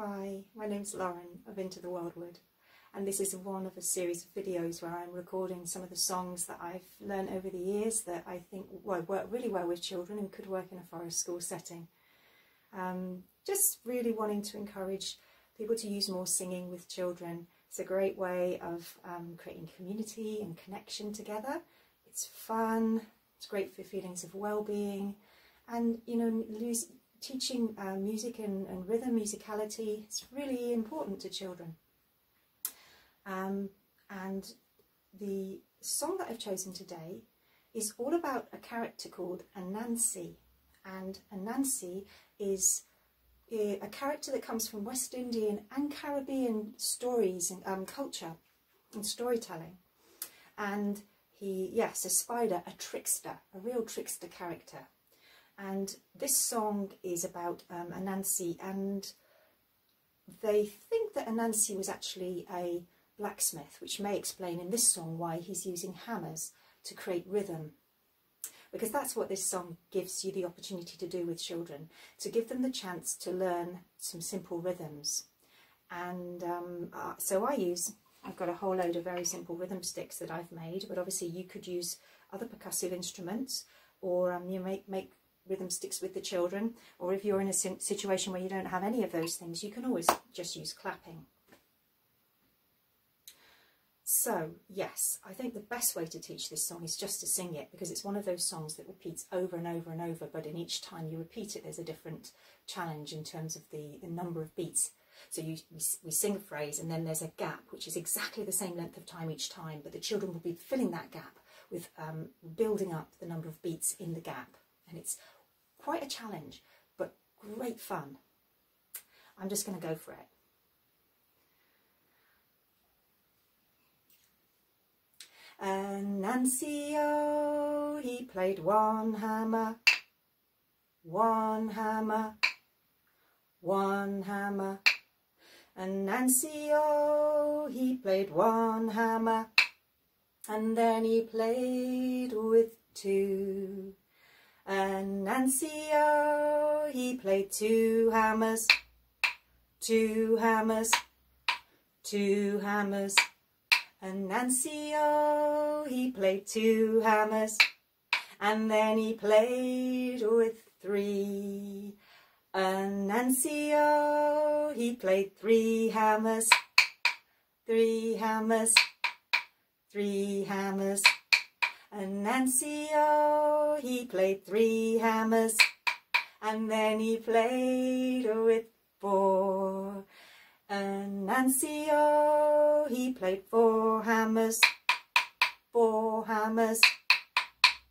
Hi, my name's Lauren of Into the Wild Wood and this is one of a series of videos where I'm recording some of the songs that I've learned over the years that I think well, work really well with children and could work in a forest school setting. Um, just really wanting to encourage people to use more singing with children. It's a great way of um, creating community and connection together. It's fun, it's great for feelings of well-being and you know lose, teaching uh, music and, and rhythm, musicality, is really important to children. Um, and the song that I've chosen today is all about a character called Anansi. And Anansi is a character that comes from West Indian and Caribbean stories and um, culture and storytelling. And he, yes, a spider, a trickster, a real trickster character. And this song is about um, Anansi and they think that Anansi was actually a blacksmith, which may explain in this song why he's using hammers to create rhythm. Because that's what this song gives you the opportunity to do with children, to give them the chance to learn some simple rhythms. And um, uh, so I use, I've got a whole load of very simple rhythm sticks that I've made, but obviously you could use other percussive instruments or um, you make, make rhythm sticks with the children, or if you're in a situation where you don't have any of those things, you can always just use clapping. So, yes, I think the best way to teach this song is just to sing it because it's one of those songs that repeats over and over and over, but in each time you repeat it, there's a different challenge in terms of the, the number of beats. So you, we, sing a phrase and then there's a gap, which is exactly the same length of time each time, but the children will be filling that gap with um, building up the number of beats in the gap. And it's quite a challenge, but great fun. I'm just going to go for it. Anansi, oh, he played one hammer, one hammer, one hammer. Anansi, oh, he played one hammer, and then he played with two. Anansi, oh, he played two hammers, two hammers, two hammers. Anansi, oh, he played two hammers. And then he played with three. And Nancy, oh, he played three hammers. Three hammers. Three hammers. Anansi, oh, he played three hammers. And then he played with four. Anansi, oh, he played four hammers, four hammers,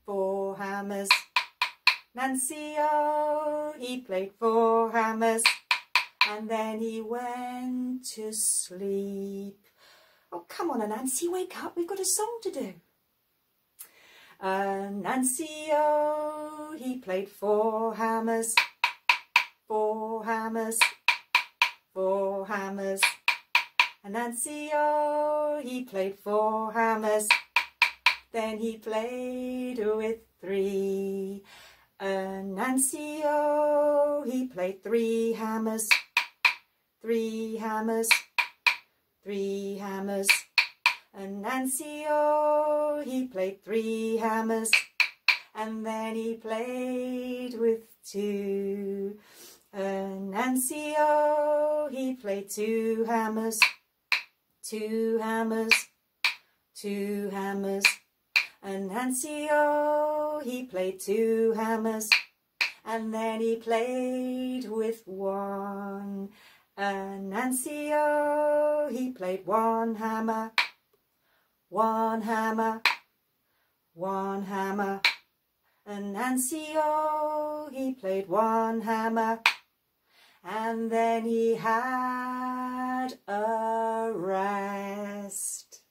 four hammers. Nancy, oh, he played four hammers, and then he went to sleep. Oh, come on, Nancy, wake up, we've got a song to do. Anansi, oh, he played four hammers, four hammers, four hammers. Anansi, oh, he played four hammers. Then he played with three. And Nancy, oh, he played three hammers. Three hammers. Three hammers. Anansi, oh, he played three hammers. And then he played with two. Anansi, oh, he played two hammers, two hammers, two hammers. And Nancy, oh, he played two hammers. And then he played with one. Oh, he played one hammer, one hammer, one hammer. Anansi, oh, he played one hammer. And then he had a rest.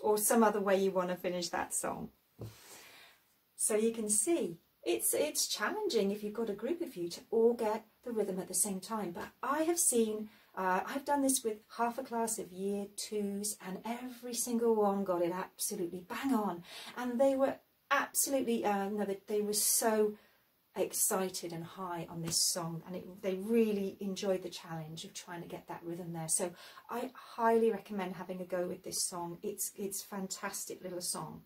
Or some other way you want to finish that song. So you can see it's it's challenging if you've got a group of you to all get the rhythm at the same time. But I have seen, uh, I've done this with half a class of year twos and every single one got it absolutely bang on. And they were absolutely, uh, no, they, they were so excited and high on this song and it, they really enjoyed the challenge of trying to get that rhythm there so I highly recommend having a go with this song it's it's fantastic little song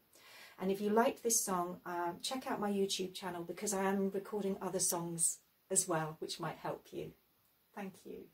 and if you like this song um, check out my YouTube channel because I am recording other songs as well which might help you. Thank you